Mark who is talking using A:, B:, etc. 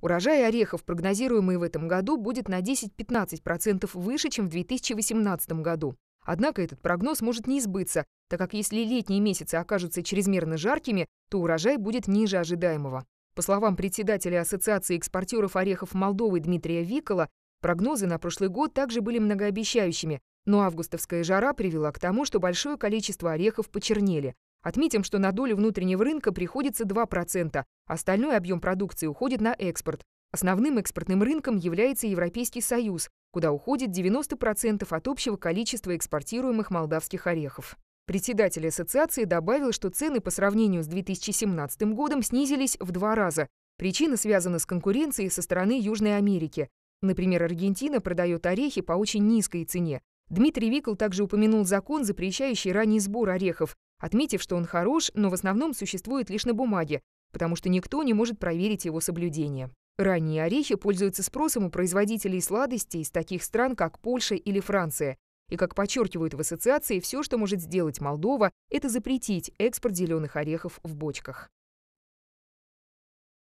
A: Урожай орехов, прогнозируемый в этом году, будет на 10-15% выше, чем в 2018 году. Однако этот прогноз может не сбыться, так как если летние месяцы окажутся чрезмерно жаркими, то урожай будет ниже ожидаемого. По словам председателя Ассоциации экспортеров орехов Молдовы Дмитрия Викола, прогнозы на прошлый год также были многообещающими, но августовская жара привела к тому, что большое количество орехов почернели. Отметим, что на долю внутреннего рынка приходится 2%, остальной объем продукции уходит на экспорт. Основным экспортным рынком является Европейский Союз, куда уходит 90% от общего количества экспортируемых молдавских орехов. Председатель ассоциации добавил, что цены по сравнению с 2017 годом снизились в два раза. Причина связана с конкуренцией со стороны Южной Америки. Например, Аргентина продает орехи по очень низкой цене. Дмитрий Викл также упомянул закон, запрещающий ранний сбор орехов, отметив, что он хорош, но в основном существует лишь на бумаге, потому что никто не может проверить его соблюдение. Ранние орехи пользуются спросом у производителей сладостей из таких стран, как Польша или Франция. И, как подчеркивают в ассоциации, все, что может сделать Молдова, это запретить экспорт зеленых орехов в бочках.